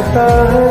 कहता है